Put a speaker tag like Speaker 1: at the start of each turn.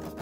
Speaker 1: you